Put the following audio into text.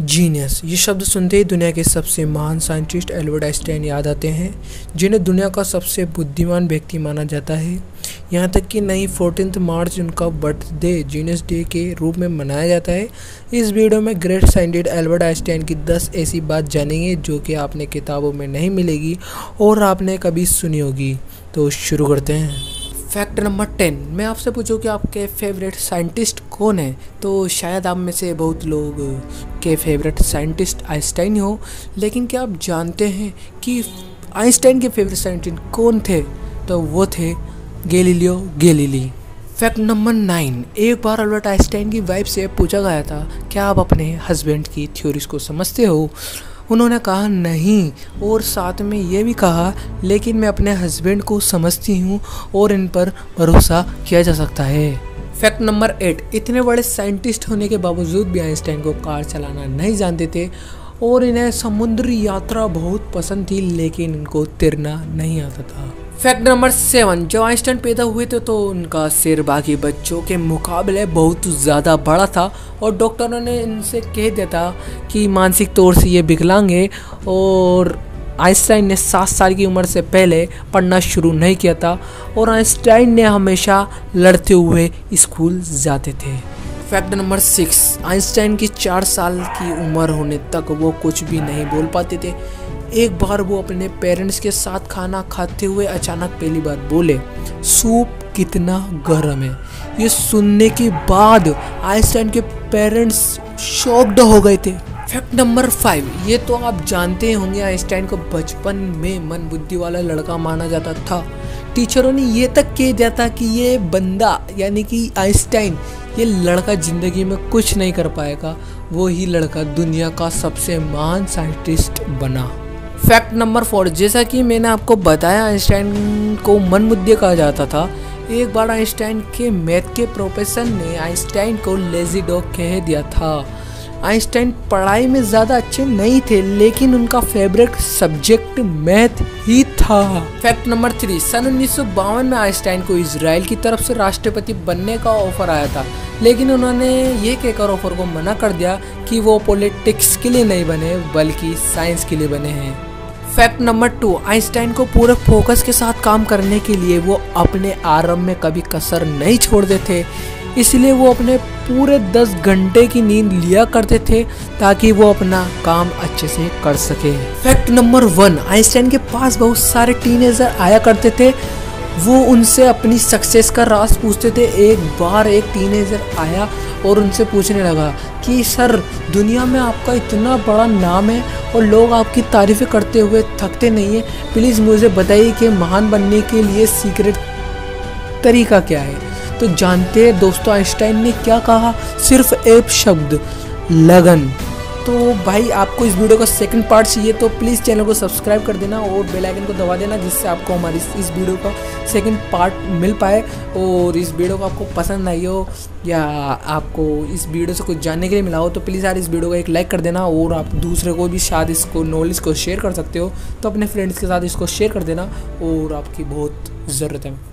Genius ये शब्द सुनते ही दुनिया के सबसे महान साइंटिस्ट एल्बर्ट आइंस्टाइन याद आते हैं, जिन्हें दुनिया का सबसे बुद्धिमान व्यक्ति माना जाता है। यहाँ तक कि नई फोर्टीन मार्च उनका बर्थडे जीनियस डे के रूप में मनाया जाता है। इस वीडियो में ग्रेट साइंटिस्ट एल्बर्ट आइंस्टाइन की 10 ऐसी बात जानेंगे, जो कि आपने किताबों में नहीं मिलेगी और आपने कभी सुनी होगी। तो शुरू करते हैं। फैक्ट नंबर टेन मैं आपसे पूछूँ कि आपके फेवरेट साइंटिस्ट कौन है? तो शायद आप में से बहुत लोग के फेवरेट साइंटिस्ट आइंस्टाइन हो लेकिन क्या आप जानते हैं कि आइंस्टाइन के फेवरेट साइंटिस्ट कौन थे? तो वो थे Galileo Galilei. Fact number nine एक बार अल्बर्ट आइंस्टाइन की वाइफ से पूछा गया था, क्या आप अपने हस्बैंड की थ्योरीज को समझते हो? उन्होंने कहा, नहीं। और साथ में ये भी कहा, लेकिन मैं अपने हस्बैंड को समझती हूँ और इन पर भरोसा किया जा सकता है। फैक्ट नंबर एट, इतने बड़े साइंटिस्ट होने के बावजूद भी आइंस्टाइन को कार चलाना नहीं जानते थे और इन्हें समुद्री यात्रा बहुत पसंद थी, लेकिन इनको तैरना नहीं आता था। फैक्ट नंबर सेवन जब आइंस्टाइन पैदा हुए थे तो उनका सिर बाकी बच्चों के मुकाबले बहुत ज़्यादा बड़ा था और डॉक्टरों ने इनसे कह दिया था कि मानसिक तौर से ये विकलांग और आइंस्टाइन ने सात साल की उम्र से पहले पढ़ना शुरू नहीं किया था और आइंस्टाइन ने हमेशा लड़ते हुए स्कूल जाते थे। फैक्ट नंबर सिक्स, आइंस्टाइन की चार साल की उम्र होने तक वो कुछ भी नहीं बोल पाते थे। एक बार वो अपने पेरेंट्स के साथ खाना खाते हुए अचानक पहली बार बोले, सूप कितना गर्म है। ये सुनने के बाद आइंस्टाइन के पेरेंट्स शॉक्ड हो गए थे। फैक्ट नंबर फाइव ये तो आप जानते होंगे, आइंस्टाइन को बचपन में मन बुद्धि वाला लड़का माना जाता था। टीचरों ने ये तक कह दिया था कि ये बंदा, यानी कि आइंस्टाइन, ये लड़का ज़िंदगी में कुछ नहीं कर पाएगा। वो ही लड़का दुनिया का सबसे महान साइंटिस्ट बना। फैक्ट नंबर फोर जैसा कि मैंने आपको बताया, आइंस्टाइन को मन बुद्धि कहा जाता था। एक बार आइंस्टाइन के मैथ के प्रोफेसर ने आइंस्टाइन को लेजी डॉग कह दिया था। आइंस्टाइन पढ़ाई में ज़्यादा अच्छे नहीं थे, लेकिन उनका फेवरेट सब्जेक्ट मैथ ही था। फैक्ट नंबर थ्री सन उन्नीस सौ बावन में आइंस्टाइन को इसराइल की तरफ़ से राष्ट्रपति बनने का ऑफ़र आया था। लेकिन उन्होंने ये कहकर ऑफ़र को मना कर दिया कि वो पॉलिटिक्स के लिए नहीं बने, बल्कि साइंस के लिए बने हैं। फैक्ट नंबर टू आइंस्टाइन को पूरे फोकस के साथ काम करने के लिए वो अपने आरंभ में कभी कसर नहीं छोड़ते थे इसलिए वो अपने पूरे 10 घंटे की नींद लिया करते थे ताकि वो अपना काम अच्छे से कर सके। फैक्ट नंबर वन आइंस्टाइन के पास बहुत सारे टीनेजर आया करते थे। वो उनसे अपनी सक्सेस का राज पूछते थे। एक बार एक टीनेजर आया और उनसे पूछने लगा कि, सर, दुनिया में आपका इतना बड़ा नाम है और लोग आपकी तारीफ़ें करते हुए थकते नहीं हैं। प्लीज़ मुझे बताइए कि महान बनने के लिए सीक्रेट तरीका क्या है? तो जानते हैं दोस्तों, आइंस्टाइन ने क्या कहा? सिर्फ़ एक शब्द, लगन। तो भाई आपको इस वीडियो का सेकंड पार्ट चाहिए तो प्लीज़ चैनल को सब्सक्राइब कर देना और बेल आइकन को दबा देना जिससे आपको हमारी इस वीडियो का सेकंड पार्ट मिल पाए और इस वीडियो को आपको पसंद आई हो या आपको इस वीडियो से कुछ जानने के लिए मिला हो तो प्लीज़ यार इस वीडियो को एक लाइक कर देना और आप दूसरे को भी शायद इसको नॉलेज को शेयर कर सकते हो तो अपने फ्रेंड्स के साथ इसको शेयर कर देना और आपकी बहुत ज़रूरत है।